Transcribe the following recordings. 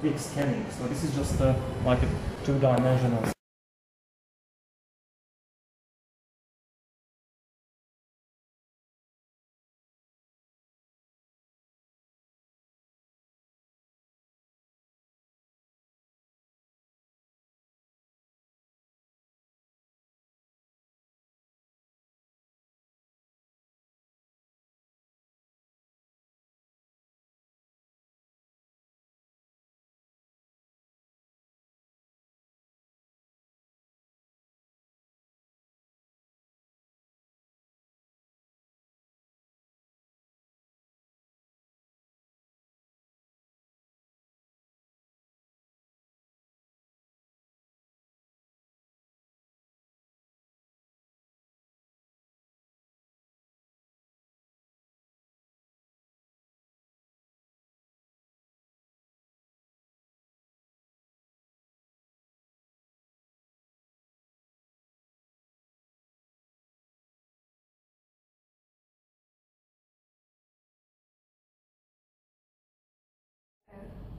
quick scanning. So this is just uh, like a two-dimensional.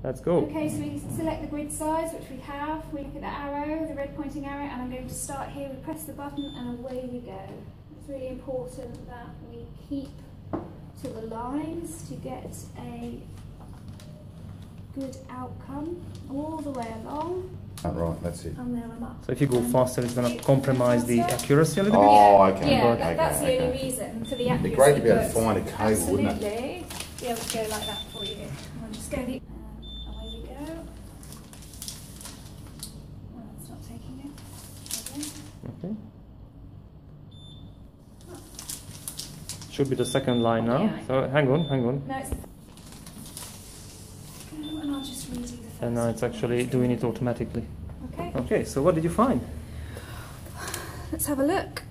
Let's go. Okay, so we select the grid size, which we have. We look at the arrow, the red pointing arrow, and I'm going to start here. We press the button, and away we go. It's really important that we keep to the lines to get a good outcome all the way along. Oh, right, that's it. And there I'm up. So if you go um, faster, it's going to compromise the accuracy a little bit. Oh, okay. Yeah, okay, that, that's the okay. only reason for the accuracy. It'd be great to be able to find a cable, wouldn't it? Absolutely. Be able to go like that for you. I'll just go the. Away we go. It's not taking it. Again. Okay. Should be the second line now. Yeah. So hang on, hang on. No, it's. And I'll just redo the first. And now it's actually doing it automatically. Okay. Okay, so what did you find? Let's have a look.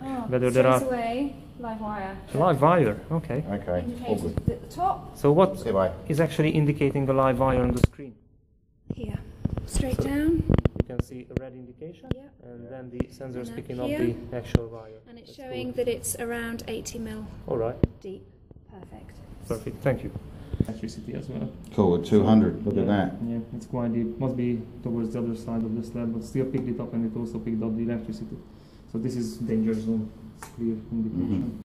Oh, Whether there are- away, live wire. Live wire. Okay. Okay, all Indicated good. at the top So what See you, is actually indicating a live wire on the screen? here, straight So- down, You can see a red indication, Yeah. and then the sensor is And then picking up here. the actual wire. and it's That's showing good. that it's around 80 mil All right, deep. Perfect. perfect. Thank you. Electricity as well. Cool, 200, look yeah. at that. Yeah, it's quite deep. Must be towards the other side of the slab, but still picked it up, and it also picked up the electricity. So this is danger zone. It's clear indication.